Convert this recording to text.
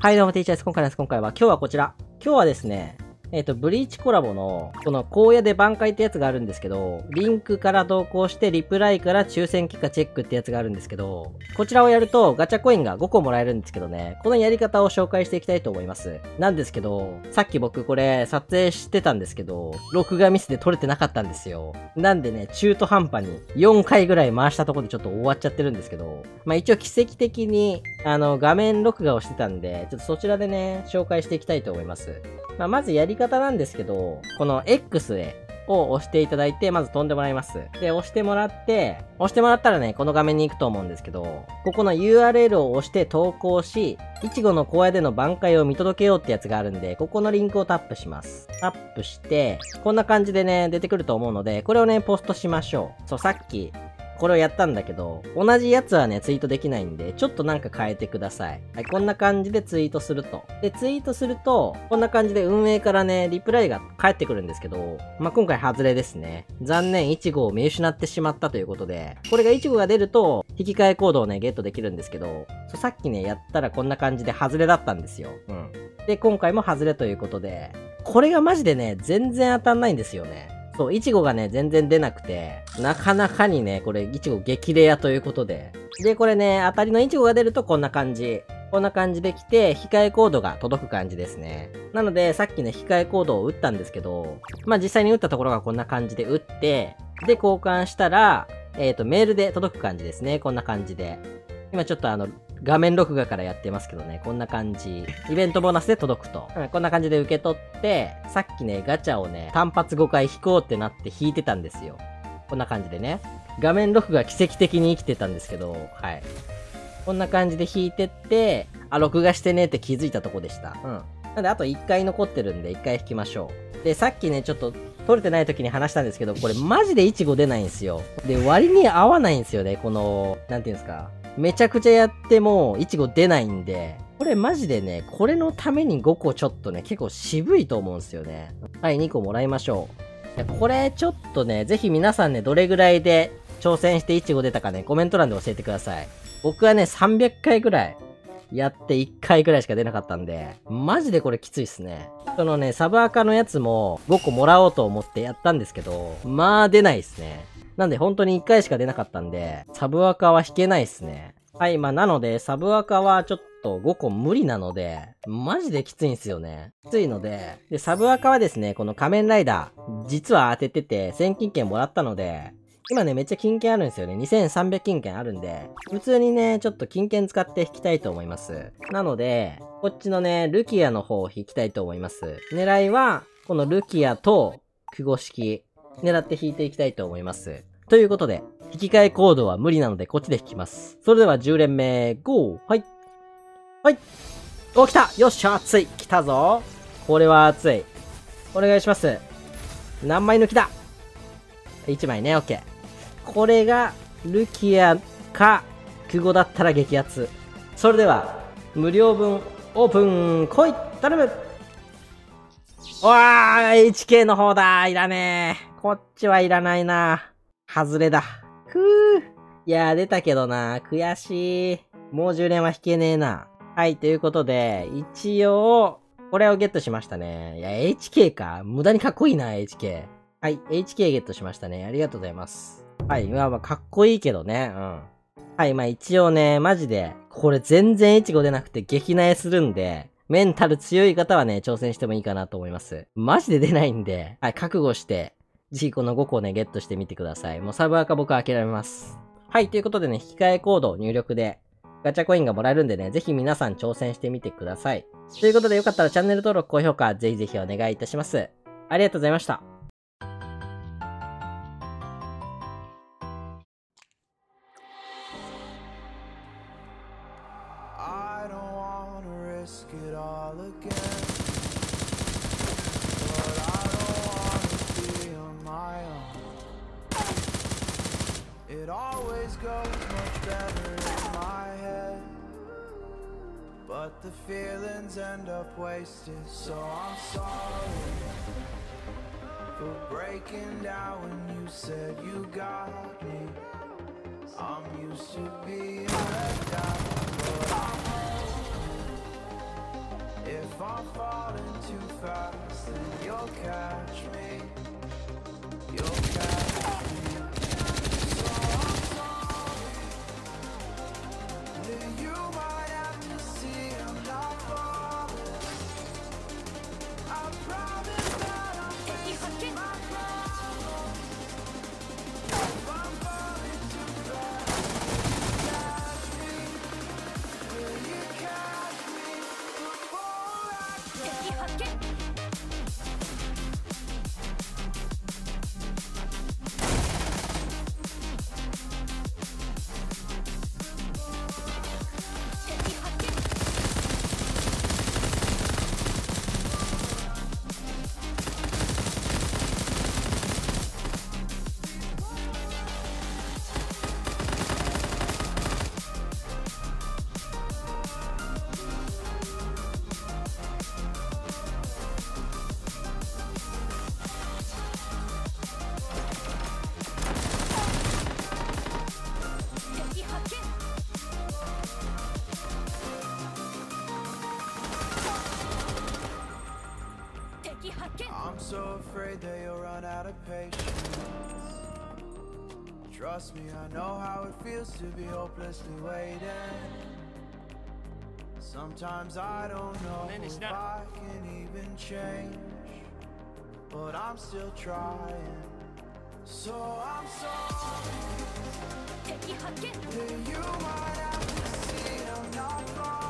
はい、どうも、ティーチャーです。今回です。今回は、今日はこちら。今日はですね、えっ、ー、と、ブリーチコラボの、この荒野で挽回ってやつがあるんですけど、リンクから投稿して、リプライから抽選結果チェックってやつがあるんですけど、こちらをやるとガチャコインが5個もらえるんですけどね、このやり方を紹介していきたいと思います。なんですけど、さっき僕これ撮影してたんですけど、録画ミスで撮れてなかったんですよ。なんでね、中途半端に4回ぐらい回したとこでちょっと終わっちゃってるんですけど、まあ一応奇跡的に、あの、画面録画をしてたんで、ちょっとそちらでね、紹介していきたいと思います。まあ、まずやり方なんですけど、この X で、を押していただいて、まず飛んでもらいます。で、押してもらって、押してもらったらね、この画面に行くと思うんですけど、ここの URL を押して投稿し、いちごの荒野での挽回を見届けようってやつがあるんで、ここのリンクをタップします。タップして、こんな感じでね、出てくると思うので、これをね、ポストしましょう。そう、さっき、これをやったんだけど、同じやつはね、ツイートできないんで、ちょっとなんか変えてください。はい、こんな感じでツイートすると。で、ツイートすると、こんな感じで運営からね、リプライが返ってくるんですけど、まあ、今回外れですね。残念、イチゴを見失ってしまったということで、これがイチゴが出ると、引き換えコードをね、ゲットできるんですけど、さっきね、やったらこんな感じで外れだったんですよ。うん。で、今回も外れということで、これがマジでね、全然当たんないんですよね。そう、いちごがね、全然出なくて、なかなかにね、これ、いちご激レアということで。で、これね、当たりのいちごが出るとこんな感じ。こんな感じで来て、控えコードが届く感じですね。なので、さっきね、控えコードを打ったんですけど、まあ、実際に打ったところがこんな感じで打って、で、交換したら、えっ、ー、と、メールで届く感じですね。こんな感じで。今ちょっとあの、画面録画からやってますけどね、こんな感じ。イベントボーナスで届くと。うん、こんな感じで受け取って、さっきね、ガチャをね、単発5回引こうってなって引いてたんですよ。こんな感じでね。画面録画奇跡的に生きてたんですけど、はい。こんな感じで引いてって、あ、録画してねって気づいたとこでした。うん。なんで、あと1回残ってるんで、1回引きましょう。で、さっきね、ちょっと、撮れてない時に話したんですけど、これマジでイチゴ出ないんですよ。で、割に合わないんですよね、この、なんていうんですか。めちゃくちゃやっても、いちご出ないんで、これマジでね、これのために5個ちょっとね、結構渋いと思うんですよね。はい、2個もらいましょう。これちょっとね、ぜひ皆さんね、どれぐらいで挑戦していちご出たかね、コメント欄で教えてください。僕はね、300回ぐらいやって1回ぐらいしか出なかったんで、マジでこれきついっすね。そのね、サブアカのやつも5個もらおうと思ってやったんですけど、まあ出ないっすね。なんで本当に1回しか出なかったんで、サブアカは引けないっすね。はい、まあなので、サブアカはちょっと5個無理なので、マジできついんすよね。きついので、で、サブアカはですね、この仮面ライダー、実は当ててて、1000金券もらったので、今ね、めっちゃ金券あるんですよね。2300金券あるんで、普通にね、ちょっと金券使って引きたいと思います。なので、こっちのね、ルキアの方を引きたいと思います。狙いは、このルキアと、クゴ式、狙って引いていきたいと思います。ということで、引き換えコードは無理なのでこっちで引きます。それでは10連目、GO! はい。はい。お、来たよっしゃ熱い来たぞこれは熱い。お願いします。何枚抜きだ ?1 枚ね、OK。これが、ルキアか、クゴだったら激アツ。それでは、無料分、オープン、来い頼むわー !HK の方だいらねえ。こっちはいらないな。外れだ。ふぅ。いや出たけどな。悔しい。もう10連は引けねえな。はい、ということで、一応、これをゲットしましたね。いや、HK か。無駄にかっこいいな、HK。はい、HK ゲットしましたね。ありがとうございます。はい、まあまあ、かっこいいけどね。うん。はい、まあ一応ね、マジで、これ全然 H5 出なくて激なえするんで、メンタル強い方はね、挑戦してもいいかなと思います。マジで出ないんで、はい、覚悟して、ぜひこの5個をね、ゲットしてみてください。もうサブアカ僕は諦めます。はい、ということでね、引き換えコード入力でガチャコインがもらえるんでね、ぜひ皆さん挑戦してみてください。ということでよかったらチャンネル登録、高評価、ぜひぜひお願いいたします。ありがとうございました。It always goes much better in my head. But the feelings end up wasted So I'm sorry For breaking down when you said you got me. I'm used to being down I'm so afraid that you'll run out of patience. Trust me, I know how it feels to be hopelessly waiting. Sometimes I don't know Man, if I can even change But I'm still trying. So I'm sorry That you might have to see I'm not fine.